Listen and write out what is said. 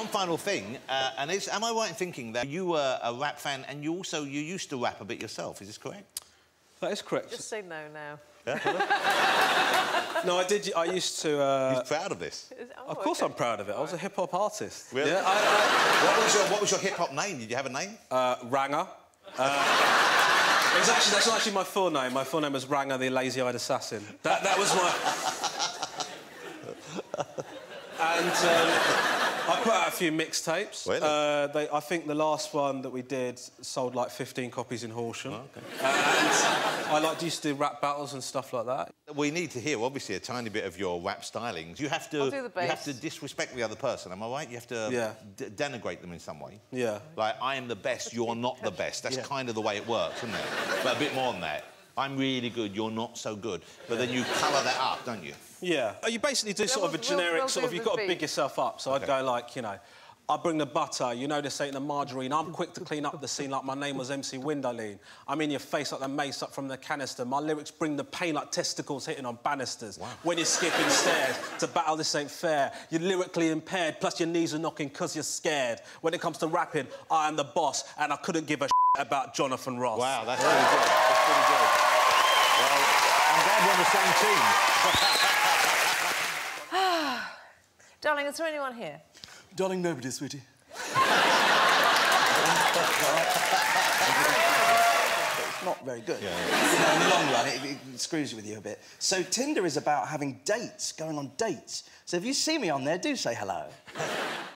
One final thing, uh, and it's, am I right in thinking that you were a rap fan and you also you used to rap a bit yourself? Is this correct? That is correct. Just say no now. Yeah, No, I did. I used to. Uh, He's proud of this. Oh, of course, okay. I'm proud of it. I was a hip hop artist. Really? Yeah. I, What was your What was your hip hop name? Did you have a name? I, uh, Ranger. Uh, it was actually that's not actually my full name. My full name was Ranger, the lazy-eyed assassin. That that was my. and um, I put out a few mixtapes. Really? Uh, they, I think the last one that we did sold like 15 copies in Horsham. Uh, and I like used to do rap battles and stuff like that. We need to hear, obviously, a tiny bit of your rap stylings. You have to. I'll do the You have to disrespect the other person. Am I right? You have to Yeah. d- denigrate them in some way. Yeah. Like I am the best, you're not the best. That's Yeah. kind of the way it works, isn't it? But a bit more than that. I'm really good, you're not so good. But then you colour that up, don't you? Yeah. Oh, you basically do sort of a we'll- generic we'll sort of, you've got to big yourself up. So I'd go like, you know, I bring the butter, you know this ain't the margarine. I'm quick to clean up the scene like my name was MC Windolene. I'm in your face like the mace up from the canister. My lyrics bring the pain like testicles hitting on banisters. When you're skipping stairs, to battle this ain't fair. You're lyrically impaired, plus your knees are knocking cause you're scared. When it comes to rapping, I am the boss, and I couldn't give a about Jonathan Ross. Wow, that's pretty good. That's pretty good. Well, I'm glad we're on the same team. Darling, is there anyone here? Darling, nobody, sweetie. it's not very good. You know, in the long run, it, it screws with you a bit. So Tinder is about having dates, going on dates. So if you see me on there, do say hello.